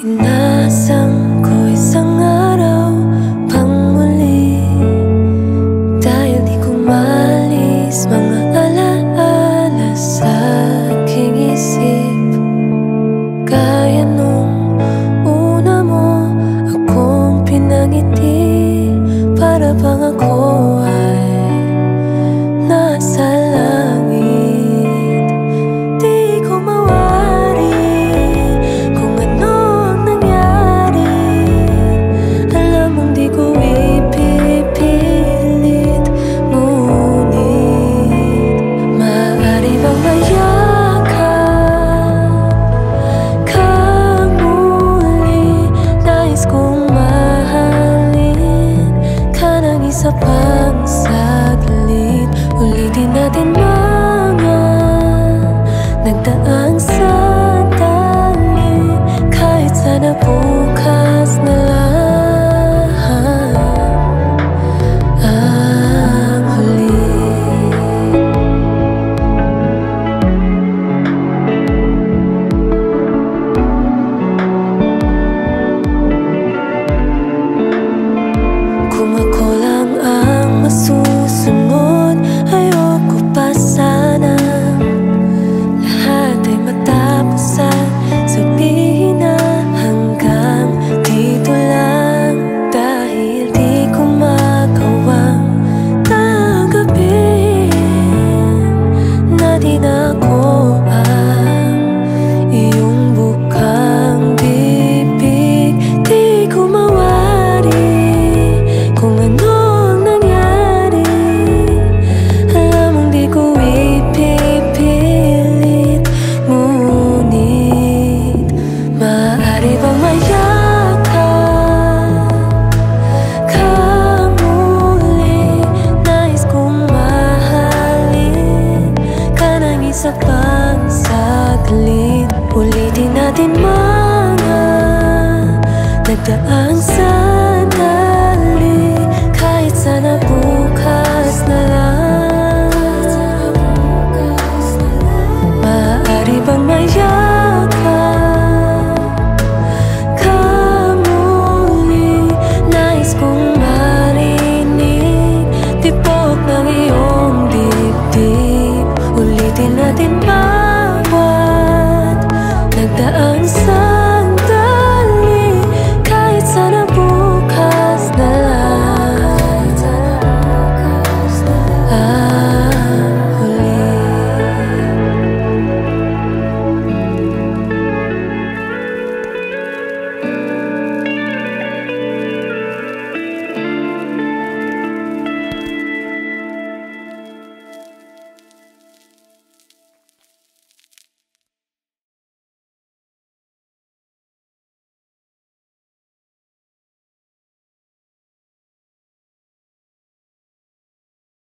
Inasam ko isang ka Ulitin natin mga nagdaang sandali Kahit sana po sa pagsaglit Ulitin natin mga nagdaang sandali Kahit sana bukas na lang. Maaari bang mayaka ka Nais kong marinig. Tipok ng iyong In my.